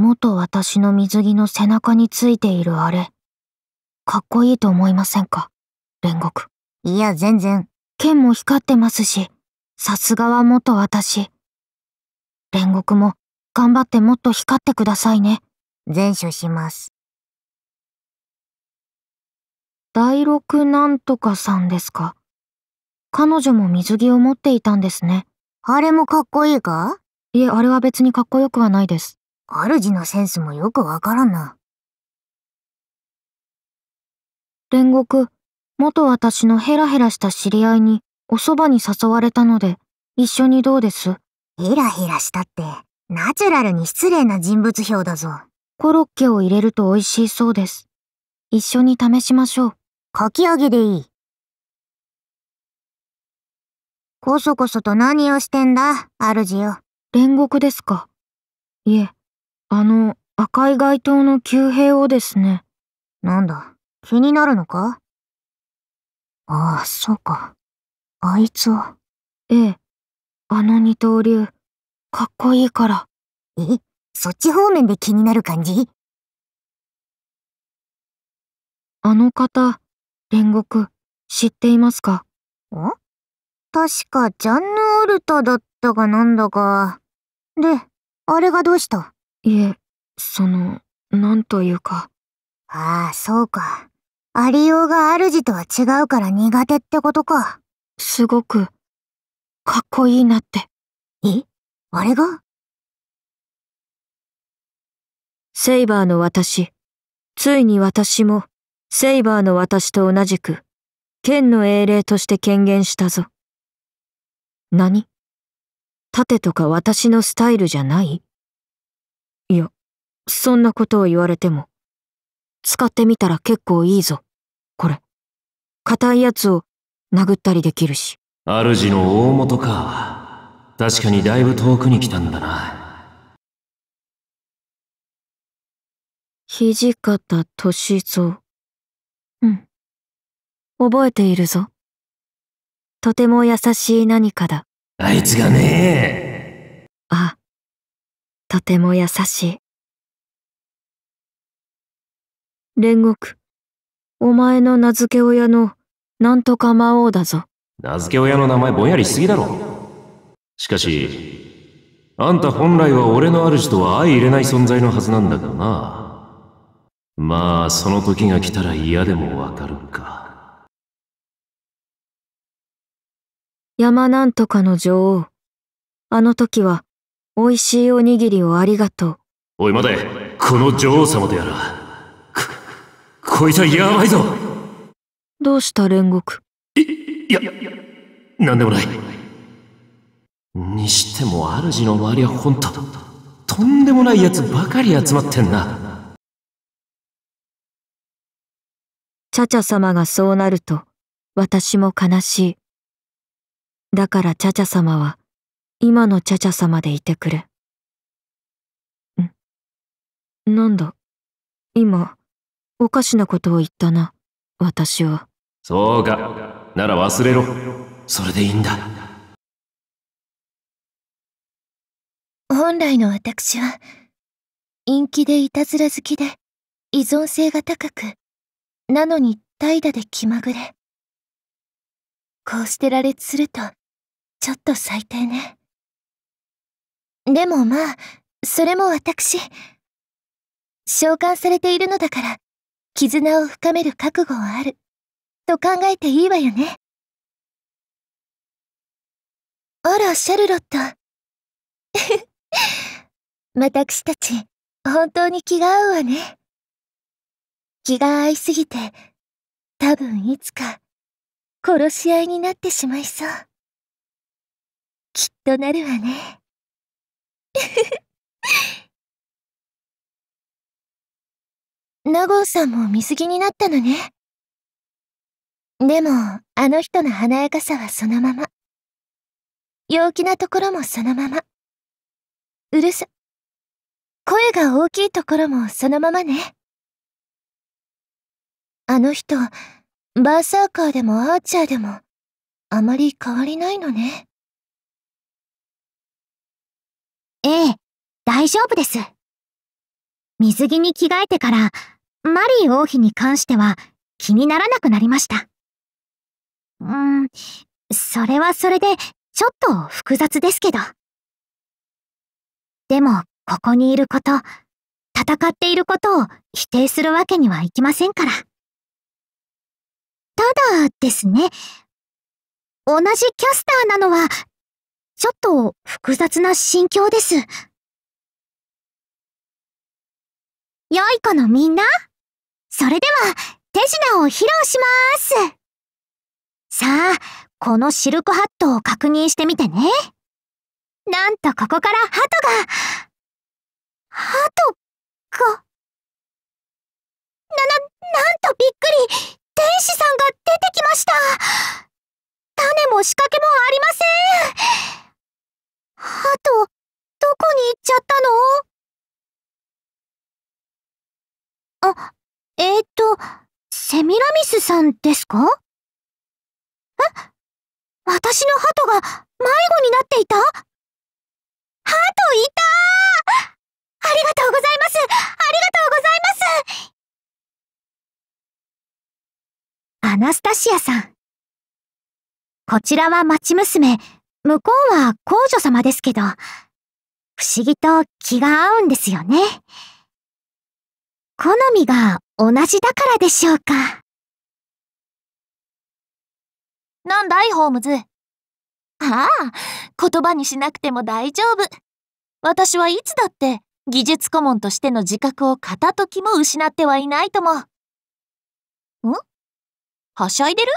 元私の水着の背中についているあれ、かっこいいと思いませんか？煉獄。いや、全然。剣も光ってますし、さすがは元私。煉獄も頑張ってもっと光ってくださいね。善処します。第六なんとかさんですか？彼女も水着を持っていたんですね。あれもかっこいいか？いえ、あれは別にかっこよくはないです。主のセンスもよくわからんな。煉獄、元私のヘラヘラした知り合いにお蕎麦に誘われたので、一緒にどうです？ヘラヘラしたって、ナチュラルに失礼な人物評だぞ。コロッケを入れると美味しいそうです。一緒に試しましょう。かき揚げでいい。こそこそと何をしてんだ、主よ。煉獄ですか？いえ、あの、赤い街灯の旧兵をですね。なんだ、気になるのか？ああ、そうか。あいつは。ええ、あの二刀流、かっこいいから。え、そっち方面で気になる感じ？あの方、煉獄、知っていますか？ん確かジャンヌ・オルタだったかなんだか。で、あれがどうした？いえ、その、なんというか。ああ、そうか。ありようが主とは違うから苦手ってことか。すごく、かっこいいなって。え？あれが？セイバーの私、ついに私も、セイバーの私と同じく、剣の英霊として権限したぞ。何？盾とか私のスタイルじゃない？いや、そんなことを言われても。使ってみたら結構いいぞ。これ。硬いやつを殴ったりできるし。主の大元か。確かにだいぶ遠くに来たんだな。土方歳三。うん。覚えているぞ。とても優しい何かだ。あいつがねあ、とても優しい。煉獄、お前の名付け親のなんとか魔王だぞ。名付け親の名前ぼんやりしすぎだろ。しかし、あんた本来は俺の主とは相入れない存在のはずなんだけどな。まあ、その時が来たら嫌でもわかるか。山なんとかの女王。あの時は、美味しいおにぎりをありがとう。おい待て、この女王様とやら。こ、こいつはやばいぞどうした煉獄？い、いや、なんでもない。にしても主の周りはほんと、とんでもない奴ばかり集まってんな。チャチャ様がそうなると、私も悲しい。だからチャチャ様は、今のチャチャ様でいてくれ。んなんだ今、おかしなことを言ったな、私は。そうか。なら忘れろ。それでいいんだ。本来の私は、陰気でいたずら好きで、依存性が高く、なのに怠惰で気まぐれ。こうして羅列すると、ちょっと最低ね。でもまあ、それも私。召喚されているのだから、絆を深める覚悟はある。と考えていいわよね。あら、シャルロット。私たち、本当に気が合うわね。気が合いすぎて、多分いつか、殺し合いになってしまいそう。きっとなるわね。ナゴンさんも水着になったのね。でも、あの人の華やかさはそのまま。陽気なところもそのまま。うるさ、声が大きいところもそのままね。あの人、バーサーカーでもアーチャーでも、あまり変わりないのね。ええ、大丈夫です。水着に着替えてから、マリー王妃に関しては気にならなくなりました。うーん、それはそれで、ちょっと複雑ですけど。でも、ここにいること、戦っていることを否定するわけにはいきませんから。ただですね、同じキャスターなのは、ちょっと複雑な心境です。良い子のみんな？それでは、手品を披露します。さあ、このシルクハットを確認してみてね。なんとここからハトが、ハトが、な、な、なんとびっくり。天使さんが出てきました。種も仕掛けもありません。ハト、どこに行っちゃったの？あ、えー、っと、セミラミスさんですか？え？私のハトが迷子になっていた？ハトいたありがとうございます！ありがとうございます！アナスタシアさん。こちらは町娘、向こうは皇女様ですけど、不思議と気が合うんですよね。好みが同じだからでしょうか。なんだい、ホームズ。ああ、言葉にしなくても大丈夫。私はいつだって技術顧問としての自覚を片時も失ってはいないとも。ん？はしゃいでる？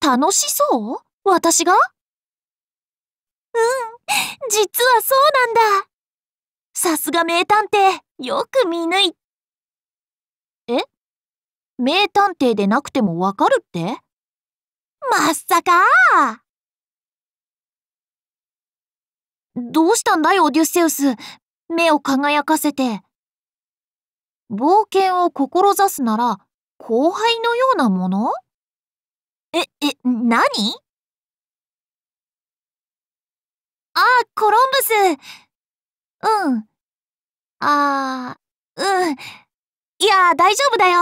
楽しそう？私が？うん、実はそうなんだ。さすが名探偵、よく見抜い。え？名探偵でなくてもわかるって？まさかどうしたんだい、オデュッセウス？目を輝かせて。冒険を志すなら、後輩のようなもの？え、え、何？あ、コロンブス。うん。あー、うん。いや、大丈夫だよ。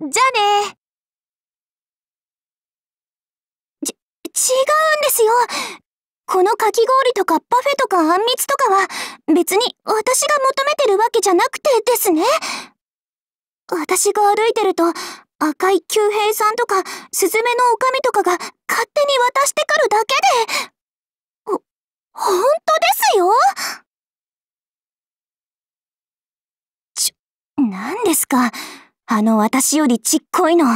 じゃあね。ち、違うんですよ。このかき氷とかパフェとかあんみつとかは別に私が求めてるわけじゃなくてですね。私が歩いてると赤い九平さんとかスズメのおかみとかが勝手に渡してくるだけで。ほ、ほんとですよ？ちょ、何ですか？あの私よりちっこいの。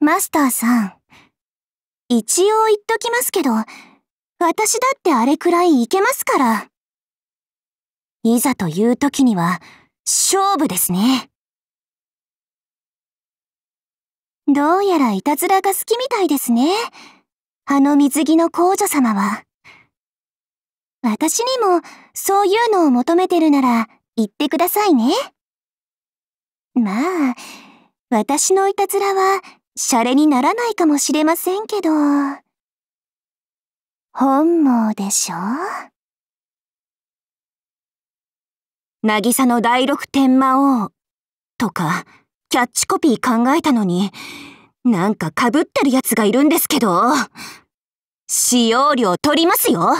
マスターさん。一応言っときますけど、私だってあれくらいいけますから。いざという時には、勝負ですね。どうやらいたずらが好きみたいですね。あの水着の皇女様は。私にもそういうのを求めてるなら言ってくださいね。まあ、私のいたずらはシャレにならないかもしれませんけど。本望でしょ渚の第六天魔王とかキャッチコピー考えたのに、なんか被ってる奴がいるんですけど。使用料取りますよ。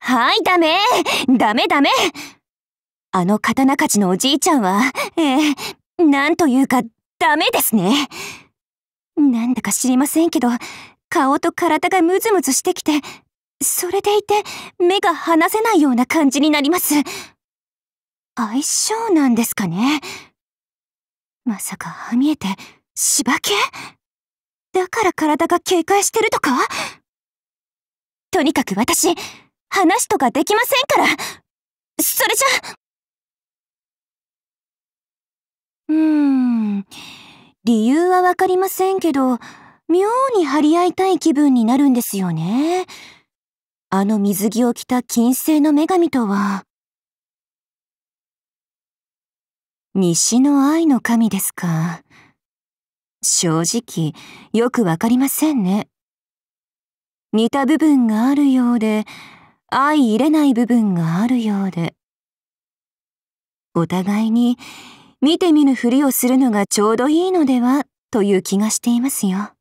はい、ダメダメダメあの刀鍛冶のおじいちゃんは、えー、なんというか、ダメですね。なんだか知りませんけど、顔と体がムズムズしてきて、それでいて目が離せないような感じになります。相性なんですかねまさかああ見えて芝系だから体が警戒してるとか？とにかく私、話とかできませんからそれじゃうーん。理由はわかりませんけど、妙に張り合いたい気分になるんですよね。あの水着を着た金星の女神とは。西の愛の神ですか。正直、よくわかりませんね。似た部分があるようで、相入れない部分があるようで。お互いに見て見ぬふりをするのがちょうどいいのではという気がしていますよ。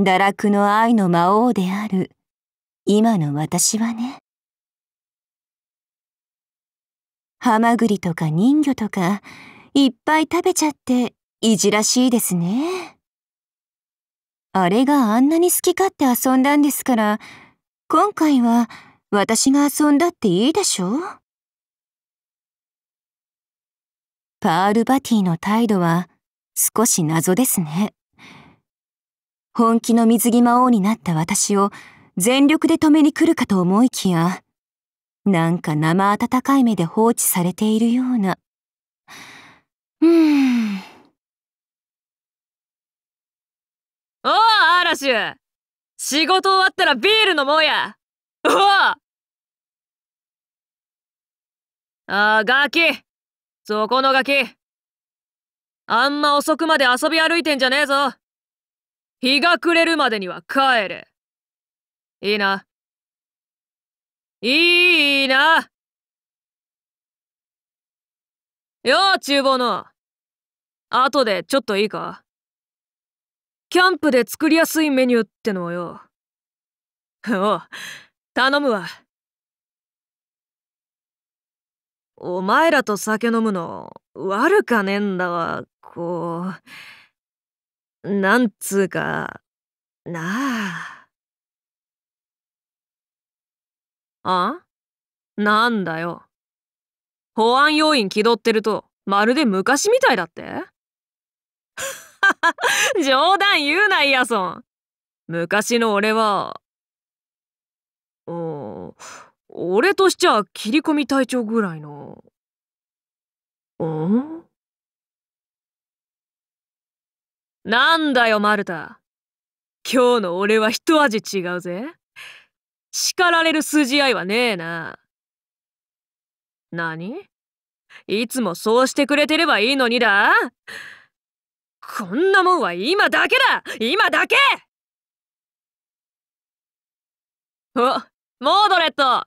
堕落の愛の魔王である今の私はね。ハマグリとか人魚とかいっぱい食べちゃっていじらしいですね。あれがあんなに好き勝手遊んだんですから、今回は私が遊んだっていいでしょパールバティの態度は少し謎ですね。本気の水着魔王になった私を全力で止めに来るかと思いきや、なんか生温かい目で放置されているような。うーん。おう、アラシュ仕事終わったらビール飲もうや。おう。あー、ガキ。そこのガキ。あんま遅くまで遊び歩いてんじゃねえぞ。日が暮れるまでには帰れ。いいな。いいな。よう、厨房の。後でちょっといいか？キャンプで作りやすいメニューってのをよ。おう、頼むわ。お前らと酒飲むの悪かねえんだわ、こう。なんつうか、なあ。あ？なんだよ。保安要員気取ってると、まるで昔みたいだって？冗談言うな、イヤソン。昔の俺は、お俺としちゃ切り込み隊長ぐらいの。ん？なんだよ、マルタ。今日の俺は一味違うぜ。叱られる筋合いはねえな。何？いつもそうしてくれてればいいのにだこんなもんは今だけだ。今だけ。お、モードレット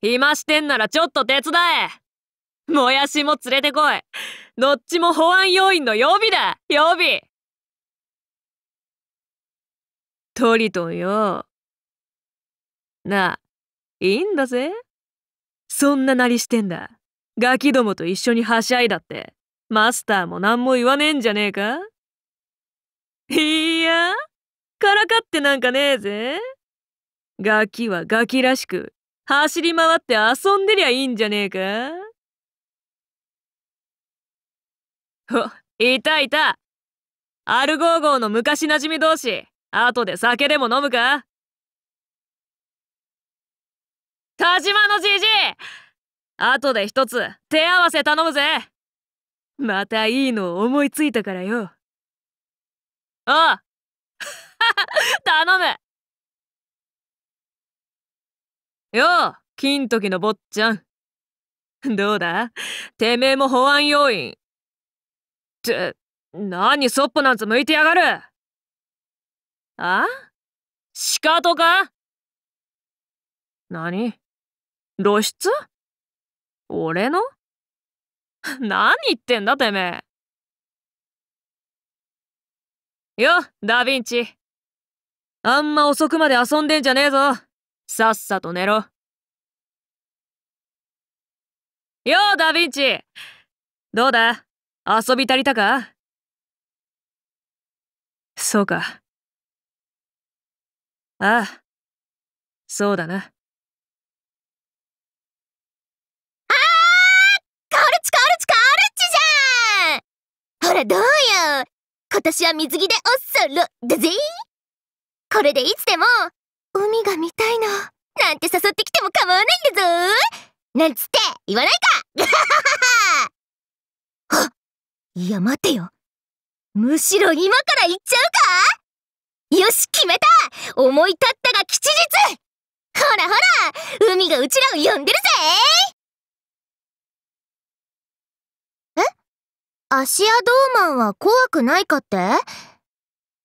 暇してんならちょっと手伝え。もやしも連れてこい。どっちも保安要員の予備だ。予備。トリトンよ。なあ、いいんだぜ。そんななりしてんだ。ガキどもと一緒にはしゃいだって、マスターも何も言わねえんじゃねえか？いや、からかってなんかねえぜ。ガキはガキらしく、走り回って遊んでりゃいいんじゃねえか？ほ、いたいた。アルゴーゴーの昔馴染み同士。後で酒でも飲むか？田島のじじい後で一つ手合わせ頼むぜまたいいの思いついたからよ。ああ 頼む。よう、金時の坊ちゃん。どうだ？てめえも保安要員。って、何そっぽなんつ向いてやがる？あ？シカトか？何？露出？俺の？何言ってんだてめえ。よ、ダヴィンチ。あんま遅くまで遊んでんじゃねえぞ。さっさと寝ろ。よ、ダヴィンチ。どうだ？遊び足りたか？そうか。ああ、そうだな。あーカルチカルチカルチじゃんほらどうよ今年は水着でおっそろだぜこれでいつでも海が見たいのなんて誘ってきても構わないんだぞなんつって言わないかあいや待てよむしろ今から行っちゃうかよし決めた思い立ったが吉日ほらほら海がうちらを呼んでるぜえ芦屋ドーマンは怖くないかって？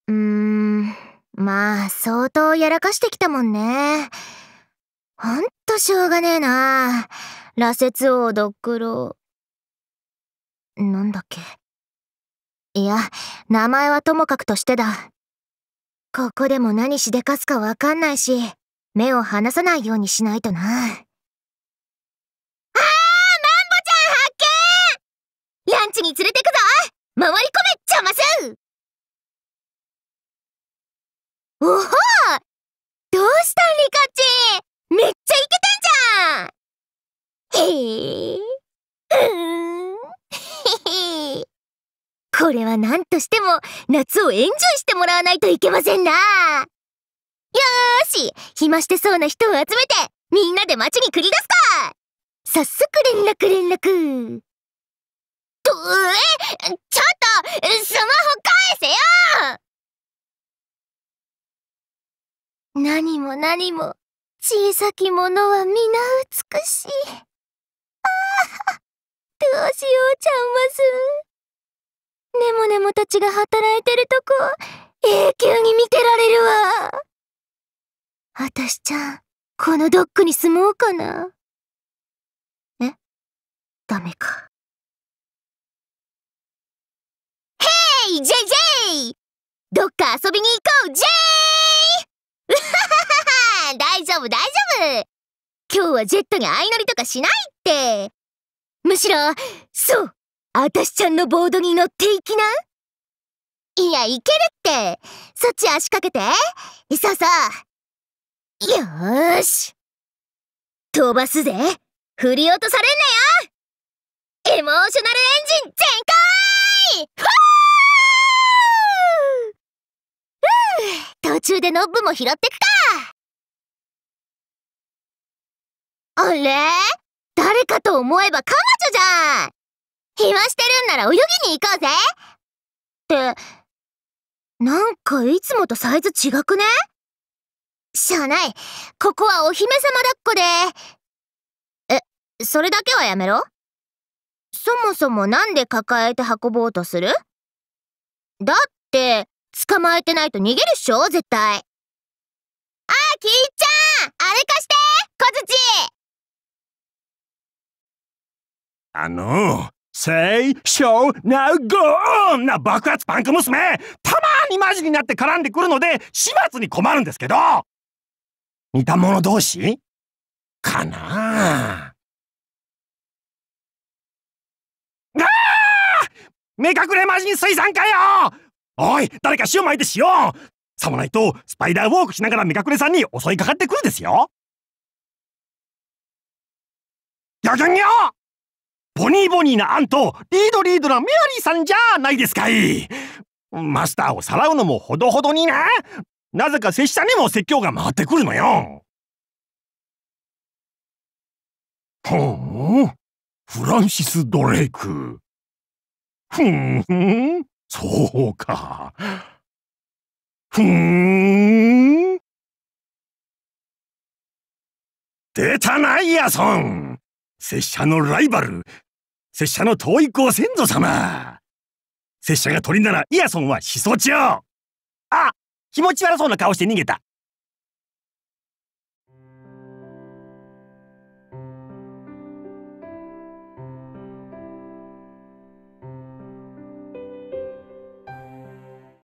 うーんまあ相当やらかしてきたもんねほんとしょうがねえな。羅刹王ドッグロー。なんだっけ？いや、名前はともかくとしてだ。ここでも何しでかすかわかんないし、目を離さないようにしないとな。あーマンボちゃん発見ランチに連れてくぞ回り込め邪魔すおほどうしたリカッチめっちゃイケてんじゃんへえ。うん。へへ。これは何としても夏をエンジョイしてもらわないといけませんな。よーし、暇してそうな人を集めて、みんなで街に繰り出すか早速連絡連絡。え、ちょっと、スマホ返せよ何も何も、小さきものは皆美しい。ああ、どうしようちゃんます。ネモネモたちが働いてるとこ、永久に見てられるわ。あたしちゃん、このドックに住もうかな。え？ダメか。ヘイジェイジェイ。どっか遊びに行こうジェイ。うははは大丈夫大丈夫。今日はジェットに相乗りとかしないって。むしろ、そう。あたしちゃんのボードに乗っていきな。いや、いけるって。そっち足かけて。そうそう。よーし。飛ばすぜ。振り落とされんなよ。エモーショナルエンジン全開。ふー途中でノブも拾ってくか。あれ？誰かと思えば彼女じゃん。暇してるんなら泳ぎに行こうぜ。って、なんかいつもとサイズ違くね？しゃあない。ここはお姫様抱っこで。え、それだけはやめろ？そもそもなんで抱えて運ぼうとする？だって、捕まえてないと逃げるっしょ？絶対。あー、キーちゃん！あれ貸して！小槌！あの、Say, show, now go on! な爆発パンク娘！たまにマジになって絡んでくるので始末に困るんですけど！似た者同士？かなあ。あ目隠れマジに水産かよ！おい誰か塩巻いて塩さもないとスパイダーウォークしながら目隠れさんに襲いかかってくるですよ。ギョギョギョ。ボニーボニーなアンとリードリードなメアリーさんじゃないですかい。マスターをさらうのもほどほどにな。なぜか拙者にも説教が回ってくるのよ。ほうフランシス・ドレイク。ふんふん。そうか。ふーん。出たなイヤソン。拙者のライバル。拙者の遠いご先祖様。拙者が鳥ならイヤソンは始祖長あ気持ち悪そうな顔して逃げた。